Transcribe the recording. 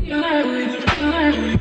Yeah.